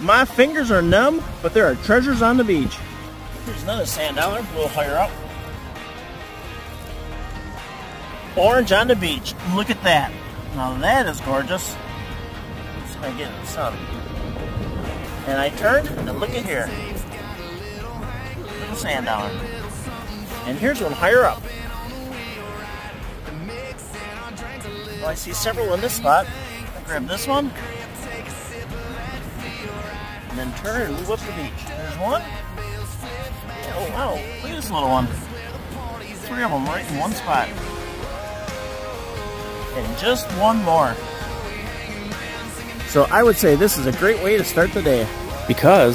My fingers are numb, but there are treasures on the beach. Here's another sand dollar, a little higher up. Orange on the beach. Look at that. Now that is gorgeous. Let's try to get in the sun. And I turned, and look at here. Little sand dollar. And here's one higher up. Well, I see several in this spot. I grab this one. And then turn and move up the beach. There's one. Oh, wow. Look at this little one. Three of them right in one spot. And just one more. So I would say this is a great way to start the day. Because